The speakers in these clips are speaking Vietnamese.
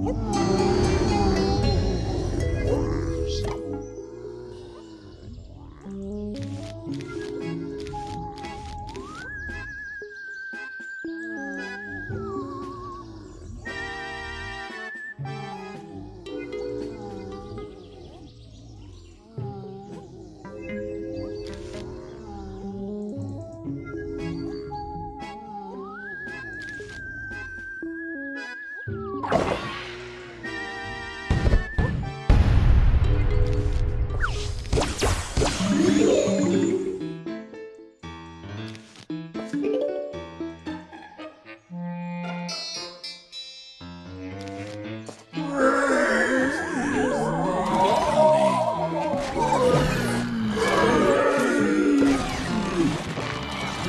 you.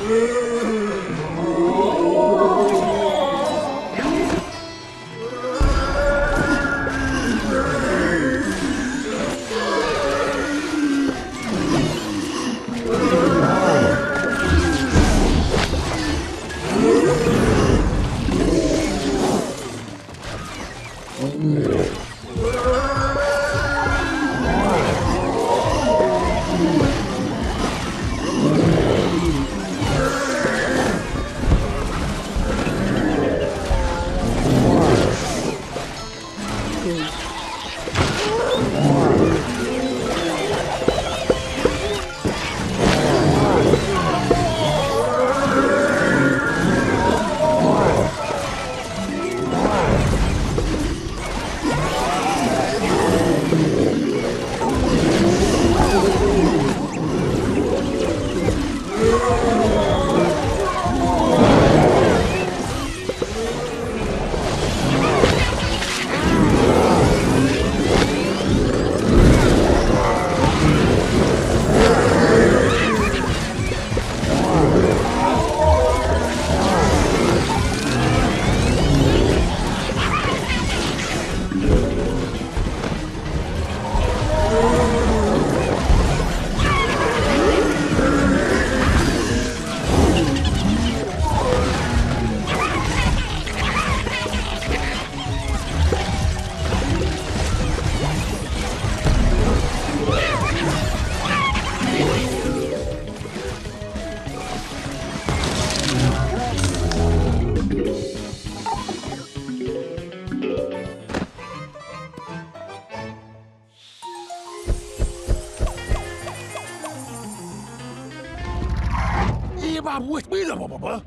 Yeah. Ziba with me, the blah.